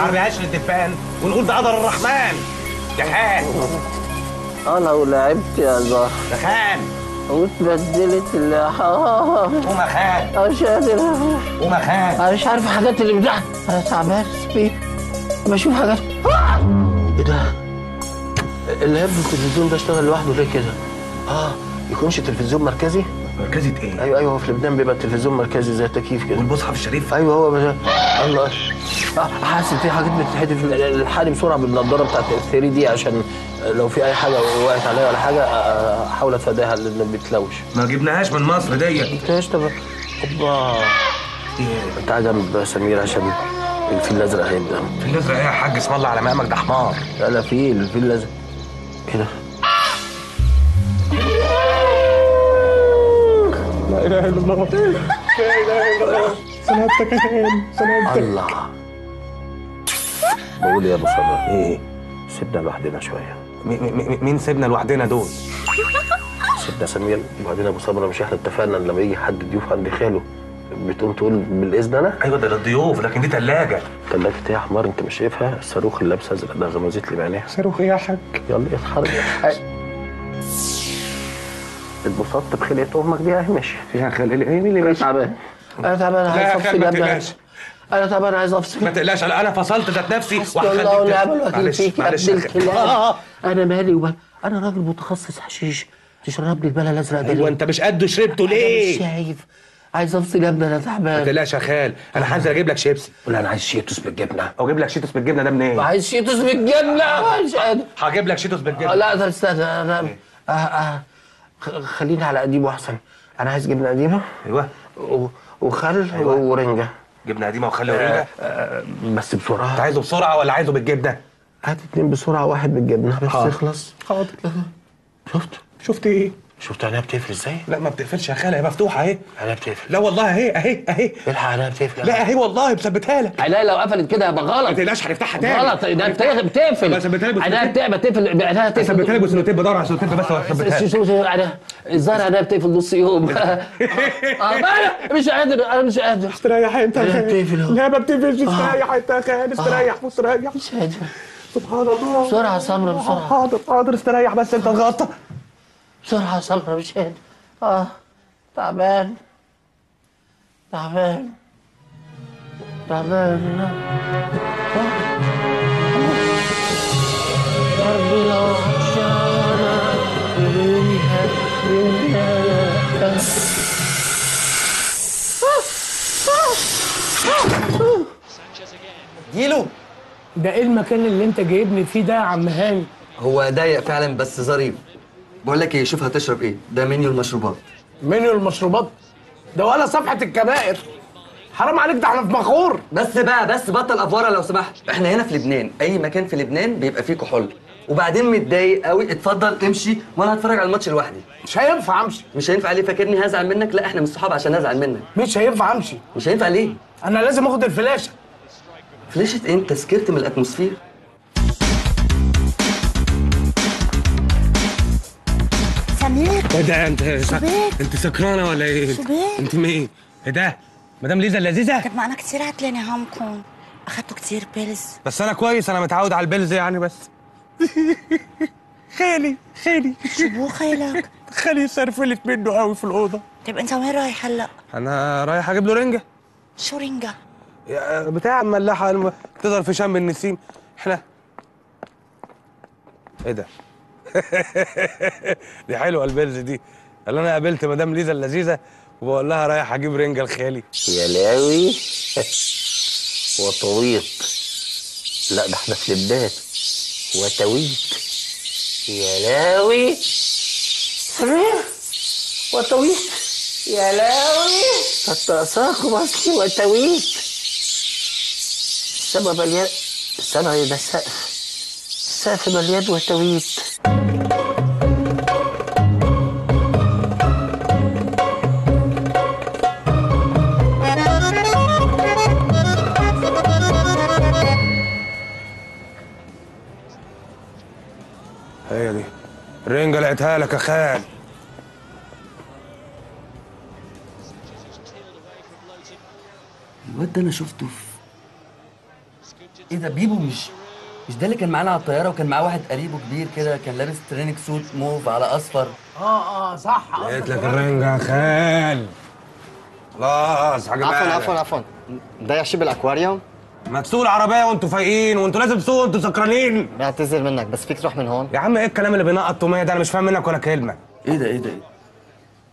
عربيهاش للدبان ونقول ده قدر الرحمن. يا خان آه لو لعبت يا زهر. يا خان واتبدلت اللحاف قوم يا خان أنا مش قادر. قوم يا خان أنا مش عارف الحاجات اللي بتاعت أنا تعبان بيه بشوف حاجات. إيه ده؟ اللي هب التلفزيون ده اشتغل لوحده ليه كده؟ آه يكونش تلفزيون مركزي؟ مركزة إيه؟ أيوه أيوه في لبنان بيبقى التلفزيون مركزي زي التكييف كده. والمصحف الشريف؟ أيوه هو بس الله. آه، حاسس في حاجات بتتحدف. الحالي بسرعة بالنضارة بتاعت ال 3 دي عشان لو في أي حاجة وقعت عليا ولا حاجة آه، أحاول أتفاداها لأن بتلوش. ما جبناهاش من مصر ديت. إيش طب أوبا. انت قاعد جنب سمير عشان الفيل الأزرق هيبدأ. في الأزرق إيه يا حاج؟ اسم الله على مقامك ده حمار. لا لا في الفيل الأزرق. إيه لا إله إلا الله. لا إله إلا الله. سلامتك يا خان سلامتك الله. بقول يا أبو صبر إيه سيبنا لوحدنا شوية. مين سيبنا لوحدنا دول؟ سيبنا سمير وبعدين أبو صبر مش إحنا اتفقنا إن لما يجي حد ضيوف عند خاله بتقوم تقول بالإذن أنا؟ أيوه ده للضيوف لكن دي ثلاجه تلاجة إيه يا حمار أنت مش شايفها؟ الصاروخ اللي لابسه ازرق ده غمزت لي بعينيها صاروخ إيه يا حاج؟ يلا اتحرك اتبسطت بخلقة أمك دي اهي ماشي يا خليل إيه مين اللي أنا تعبان. أنا تعبان لا عايز يا أفصل خال ما يا ابني. تقلقش. أنا تعبان عايز أفصل. ما تقلقش أنا أنا فصلت ذات نفسي الله ونعم الوكيل معلش فيك خال. الكلاب أنا مالي ومال أنا راجل متخصص حشيش. تشرب لي البلا الأزرق ده أيوه ليه؟ أنت مش قده شربته أنا مش ليه؟ شايف. عايز أفصل يا ابني أنا ما تعبان تقلقش يا خال أنا هنزل أجيب لك شيبسي ولا أنا عايز شيتوس بالجبنة. أو أجيب لك شيتوس بالجبنة ده منين؟ عايز شيتوس بالجبنة. مش قادر. هجيب لك شيتوس آه، بالجبنة. لا ده استنى أنا آه آه خ- خليني على قديمه احسن أنا عايز جبنة قديمة. أيوه. وخل ورنجه جبنة قديمة وخلي وريجه آه، بس أنت بسرعة عايزه بسرعة ولا عايزه بالجبنة؟ هات اتنين بسرعة واحد بالجبنة. بس. يخلص حاضر. شفت؟ شفت إيه؟ شفت عينيها بتقفل إزاي؟ لا ما بتقفلش يا خاله هي مفتوحة أهي. عينيها بتقفل لا والله أهي أهي أهي. الحق عينيها بتقفل لا أهي والله مثبتها لك. عينيها لو قفلت كده يبقى ما غلط تقلقش هنفتحها تاني. غلط. ده بت- بتقفل. ثبتها لي بس عينيها بتقفل بتقفل عينيها بتقفل ثبتها لك بسلوتيب بدور على سلوتيب بس وثبتها شو لك شو شو عينيها الظاهر عينيها بتقفل نص يوم. آه أنا مش قادر أنا مش قادر. استريح أنت يا لا، خال بتقفل أهو. لا ما بتقفلش استريح أنت يا خال استريح مستريح مش قادر. سبحان الله. بسرعة يا سمرة بسرعة. حاضر حاضر استريح بس أنت غطى بسرعة يا سمره مش قادر آه تعبان. تعبان. تعبان. قلبي لو عطشانة ده إيه المكان اللي انت جايبني فيه ده يا عم هاني؟ هو ضيق فعلا بس ظريف. بقول لك إيه شوف هتشرب إيه. ده منيو المشروبات. منيو المشروبات؟ ده ولا صفحة الكبائر. حرام عليك ده إحنا في مخور. بس بقى بس بطل أفورة لو سمحت. إحنا هنا في لبنان. أي مكان في لبنان بيبقى فيه كحول. وبعدين متضايق قوي. اتفضل امشي وأنا هتفرج على الماتش لوحدي. مش هينفع امشي. مش هينفع ليه؟ فاكرني هزعل منك؟ لا إحنا مش صحاب عشان ازعل منك. مش هينفع امشي. مش هينفع ليه؟ أنا لازم آخد الفلاشة. فلاشة انت سكرت من الأتموسفير. سمير إيه ده أنت شبيك؟ أنت سكرانة ولا إيه؟ شبيك؟ أنت مين؟ إيه ده؟ مدام ليزا اللذيذة؟ طب ما أنا كتير عتلاني همكم اخدتوا كتير pills. بس أنا كويس أنا متعود على ال pills يعني بس. خالي خالي شو بو خالك؟ خالي سرفلت منه قوي في الأوضة. طيب أنت وين رايح هلا؟ أنا رايح أجيب له رنجة. شو رنجة؟ يا- بتاع الملاحة الم- تظهر في شم النسيم. إحنا. إيه ده؟ دي حلوة ال pills دي. قال أنا قابلت مدام ليزا اللذيذة وبقول لها رايح أجيب رنجة لخالي يا لاوي وطويط لا ده إحنا في لبنان. وتويت يا لاوي سمير وطويت يا لاوي تتساقم اصلي وتويت السما مليان السما ده السقف السقف مليان وتويت هي دي الرنجه لقيتها لك يا خال. الواد ده أنا شفته في إيه ده بيبو مش مش ده اللي كان معانا على الطيارة وكان معاه واحد قريبه كبير كده كان لابس training suit موف على أصفر؟ آه آه صح. لقيت لك الرنجة يا خال. خلاص حاجة عفوا بقى. عفوا عفوا. ده يا شيب الأكواريوم؟ ما تسوقوا العربية وانتوا فايقين وانتوا لازم تسوقوا وانتوا سكرانين. بعتذر منك بس فيك تروح من هون. يا عم إيه الكلام اللي بينقط تومية ده؟ أنا مش فاهم منك ولا كلمة. إيه ده إيه ده إيه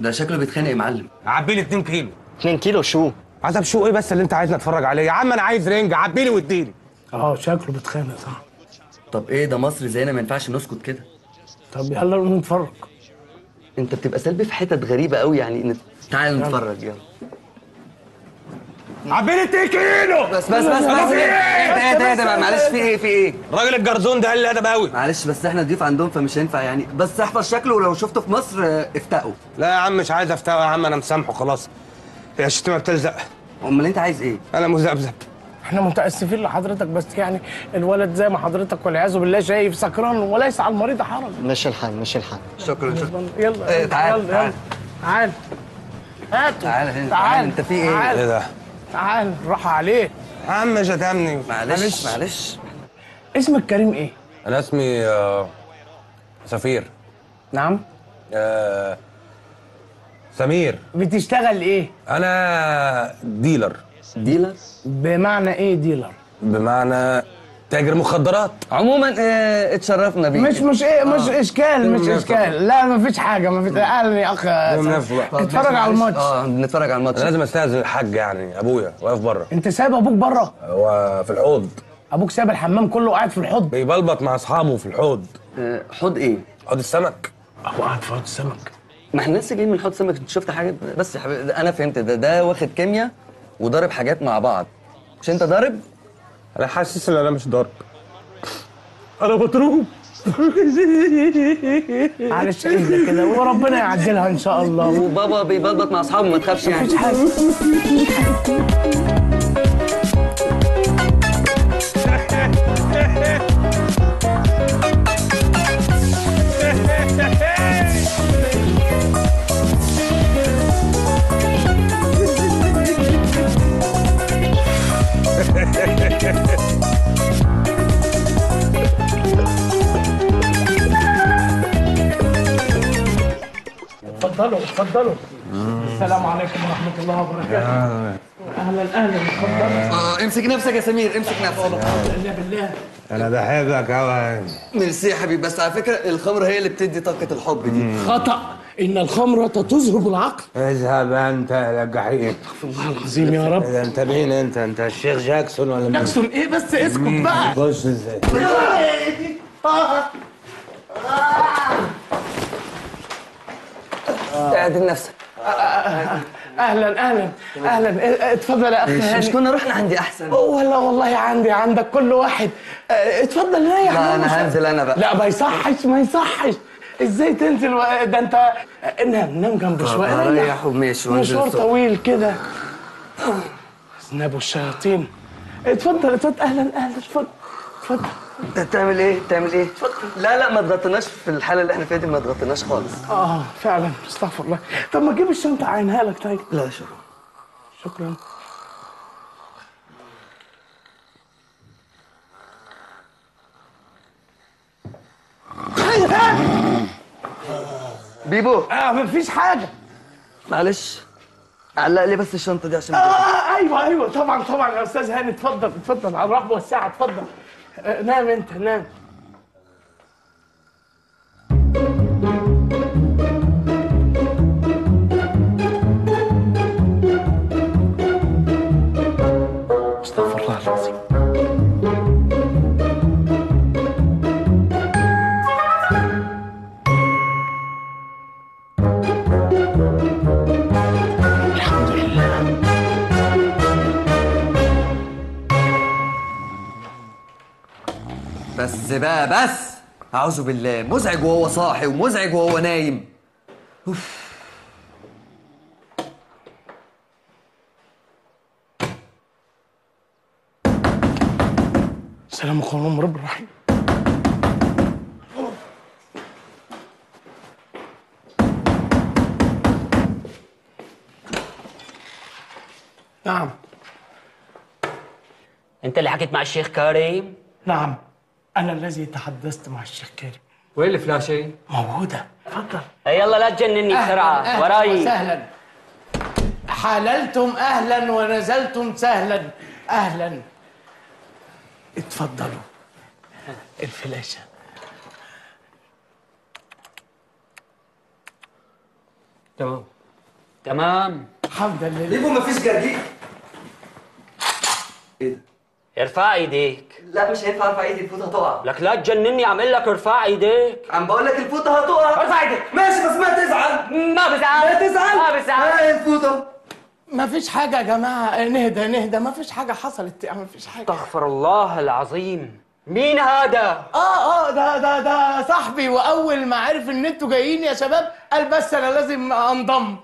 ده؟ شكله بيتخانق يا معلم. عبي لي 2 كيلو. 2 كيلو؟ شو؟ عزب شو؟ إيه بس اللي انت عايزني اتفرج عليه؟ يا عم أنا عايز رنجة عبي لي واديني آه شكله بيتخانق صح. طب إيه ده مصر زينا ما ينفعش نسكت كده. طب يلا نقوم نتفرج. انت بتبقى سلبي في حتت غريبة قوي يعني. تعال نتفرج يلا. عبي لي 2 كيلو بس بس بس بس ده إيه ده معلش في إيه في إيه؟ الراجل الجرزون ده قال لي أدب قوي. معلش بس إحنا ضيوف عندهم فمش هينفع يعني. بس إحفظ شكله ولو شفته في مصر آه، افتقوا لا يا عم مش عايز افتوى يا عم أنا مسامحه خلاص. هي الشتيمه بتلزق. أمال أنت عايز إيه؟ أنا مذبذب. إحنا متاسفين لحضرتك بس يعني الولد زي ما حضرتك والعياذ بالله شايف سكران وليس على المريض حرج. مش الحال مش الحال. شكرا شكرا. يلا إيه، تعال، يلا يلا. تعال. هاتوا. تعال هنا، تعال. تعال، أنت في إيه؟ تعال. إيه ده؟ تعال راح عليه. يا عم شتمني معلش. معلش. اسمك كريم إيه؟ أنا اسمي آه، سفير. نعم. آه، سمير. بتشتغل إيه؟ أنا dealer. dealer؟ بمعنى إيه dealer؟ بمعنى تاجر مخدرات؟ عموما آه، اتشرفنا بيك. مش مش إيه مش إشكال مش إشكال. لا مفيش حاجة مفيش أهلا يا أخ. اتفرج على الماتش. آه نتفرج على الماتش. أنا لازم أستاذن الحاج يعني أبويا واقف بره. أنت سايب أبوك بره؟ هو في الحوض. أبوك سايب الحمام كله قاعد في الحوض؟ بيبلبط مع أصحابه في الحوض. آه، حوض إيه؟ حوض السمك. أبو قاعد في حوض السمك. ما إحنا لسه جايين من حوض سمك أنت شفت حاجة؟ بس يا حبيبي أنا فهمت. ده ده واخد كيمياء وضارب حاجات مع بعض. مش أنت ضارب أنا حاسس إن أنا مش ضارب أنا مضروب معلش اهدى كده؟ وربنا يعجلها إن شاء الله. وبابا بيبلبط مع أصحابه ما تخافش يعني. اتفضلوا اتفضلوا السلام عليكم ورحمة الله وبركاته. أهلا أهلا. اتفضلوا آه امسك نفسك يا سمير امسك نفسك. بالله بالله. أنا بحبك قوي ميرسي يا حبيبي بس على فكرة الخمر هي اللي بتدي طاقة الحب دي. خطأ. إن الخمره تذهب العقل. اذهب أنت إلى الجحيم. الله العظيم يا رب. انت مين أنت أنت الشيخ جاكسون ولا مين؟ جاكسون إيه بس اسكت بقى. خش إزاي. اعدل نفسك. أهلا أهلا أهلا. إيه، اتفضل يا أخي مش هاني كنا رحنا عندي أحسن؟ ولا والله عندي عندك كل واحد. اتفضل ريح لا أنا هنزل أنا بقى. لا ما يصحش ما يصحش. إزاي تنزل؟ و- ده أنت نام نام جنب شوية. ريح. وماشي مشوار. طويل كده. أذناب الشياطين. اتفضل اتفضل. أهلا أهلا اتفضل اتفضل. تعمل إيه؟ تعمل إيه؟ لا لا ما تغطيناش في الحالة اللي إحنا فيها دي ما تغطيناش خالص. آه فعلا. استغفر الله. طب ما تجيب الشنطة عينها لك طيب. لا شكرا. شكرا. بيبو. آه مفيش حاجة. معلش. علق لي بس الشنطة دي عشان آه أيوه أيوه. طبعا طبعا يا أستاذ هاني اتفضل اتفضل. على الرحب والسعه اتفضل. آه نام أنت نام. بقى بس أعوذ بالله. مزعج وهو صاحي ومزعج وهو نايم. السلام عليكم رب الرحيم. نعم. أنت اللي حكيت مع الشيخ كريم؟ نعم. أنا الذي تحدثت مع الشيخ كريم. وين الفلاشة؟ موجوده اتفضل يلا لا تجنني بسرعة. وراي. سهلا حللتم أهلا ونزلتم سهلا. أهلا. اتفضلوا. الفلاشة. تمام. تمام. حمدا لله. ليبو مفيش جرجير؟ ارفع ايديك. لا مش هينفع ارفع ايدي الفوطة هتقع. لك لا تجنني اعمل لك ارفع ايديك. عم بقول لك الفوطة هتقع. ارفع ايديك. ماشي بس ما تزعل. ما بزعل. ما تزعل. ما بزعل. هاي الفوطة. ما فيش حاجة يا جماعة. نهدى نهدى. ما فيش حاجة حصلت. ما فيش حاجة. استغفر الله العظيم. مين هذا؟ آه آه ده ده ده صاحبي. وأول ما عرف إن أنتوا جايين يا شباب قال بس أنا لازم أنضم.